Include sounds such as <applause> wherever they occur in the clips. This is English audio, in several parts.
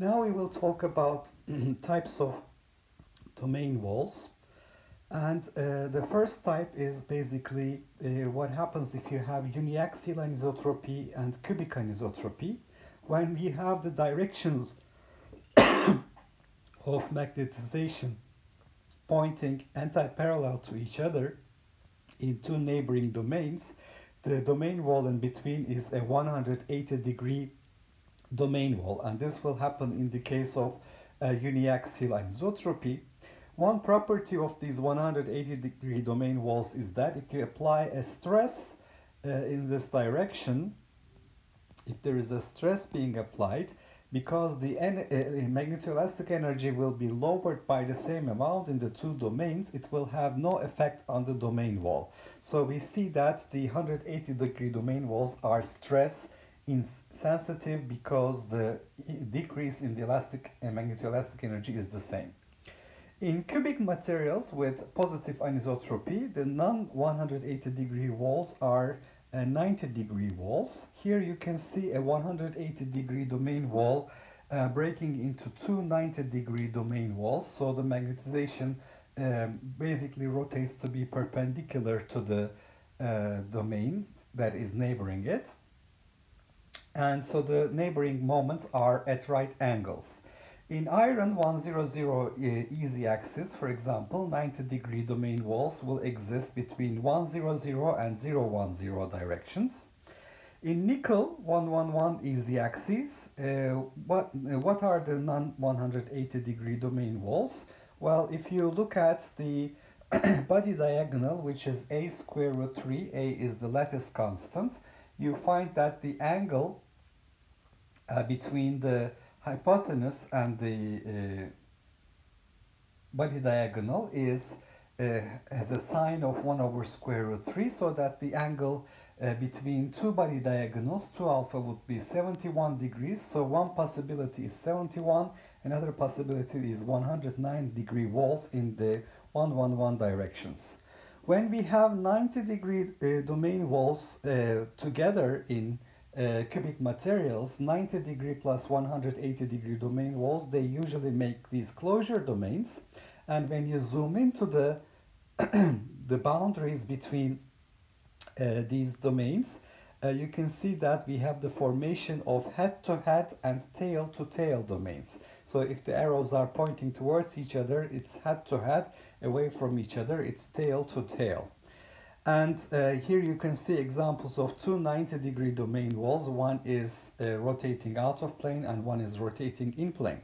Now we will talk about <clears throat> types of domain walls. And uh, the first type is basically uh, what happens if you have uniaxial anisotropy and cubic anisotropy. When we have the directions <coughs> of magnetization pointing anti-parallel to each other in two neighboring domains, the domain wall in between is a 180 degree domain wall and this will happen in the case of uh, uniaxial anisotropy. One property of these 180 degree domain walls is that if you apply a stress uh, in this direction, if there is a stress being applied, because the en- uh, magnetoelastic energy will be lowered by the same amount in the two domains, it will have no effect on the domain wall. So we see that the 180 degree domain walls are stress insensitive because the decrease in the elastic and magnetoelastic energy is the same. In cubic materials with positive anisotropy, the non-180 degree walls are uh, 90 degree walls. Here you can see a 180 degree domain wall uh, breaking into two 90 degree domain walls. So the magnetization um, basically rotates to be perpendicular to the uh, domain that is neighboring it. And so the neighboring moments are at right angles. In iron 100 uh, easy axis, for example, 90 degree domain walls will exist between 100 and 010 directions. In nickel 111 easy axis, uh, what, uh, what are the non-180 degree domain walls? Well, if you look at the <clears throat> body diagonal, which is a square root 3, a is the lattice constant, you find that the angle uh, between the hypotenuse and the uh, body diagonal is uh, as a sine of 1 over square root 3 so that the angle uh, between two body diagonals 2 alpha would be 71 degrees. So one possibility is 71 another possibility is 109 degree walls in the 111 directions. When we have 90 degree uh, domain walls uh, together in uh, cubic materials, 90 degree plus 180 degree domain walls, they usually make these closure domains. And when you zoom into the, <clears throat> the boundaries between uh, these domains, uh, you can see that we have the formation of head-to-head and tail-to-tail domains. So if the arrows are pointing towards each other, it's head-to-head, away from each other, it's tail-to-tail. And uh, here you can see examples of two 90 degree domain walls. One is uh, rotating out of plane and one is rotating in plane.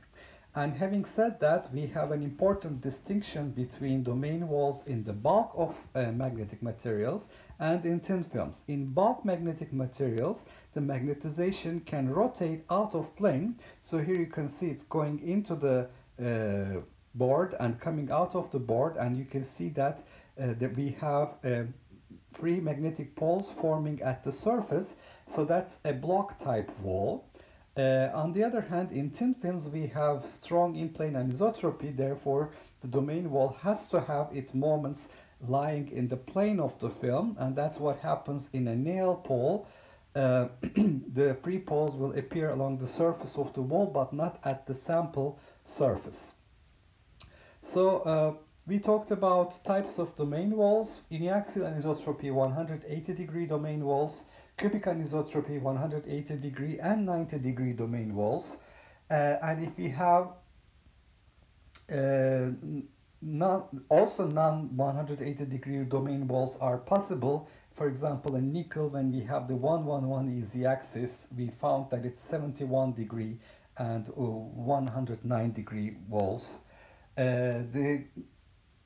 And having said that, we have an important distinction between domain walls in the bulk of uh, magnetic materials and in thin films. In bulk magnetic materials, the magnetization can rotate out of plane. So here you can see it's going into the uh, board and coming out of the board and you can see that, uh, that we have free magnetic poles forming at the surface. So that's a Bloch type wall. Uh, on the other hand, in thin films, we have strong in-plane anisotropy. Therefore, the domain wall has to have its moments lying in the plane of the film. And that's what happens in a Néel pole. Uh, <clears throat> the free poles will appear along the surface of the wall, but not at the sample surface. So uh, we talked about types of domain walls, uniaxial anisotropy 180 degree domain walls, cubic anisotropy 180 degree and 90 degree domain walls. Uh, and if we have uh, non, also non 180 degree domain walls are possible. For example, in nickel, when we have the 111 easy axis, we found that it's 71 degree and uh, 109 degree walls. Uh, the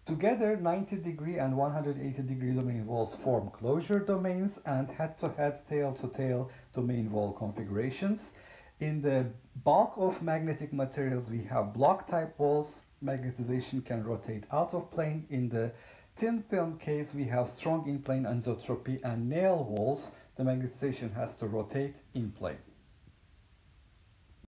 Together, 90 degree and 180 degree domain walls form closure domains and head-to-head, tail-to-tail domain wall configurations. In the bulk of magnetic materials, we have Bloch type walls. Magnetization can rotate out of plane. In the thin film case, we have strong in-plane anisotropy and Néel walls. The magnetization has to rotate in plane.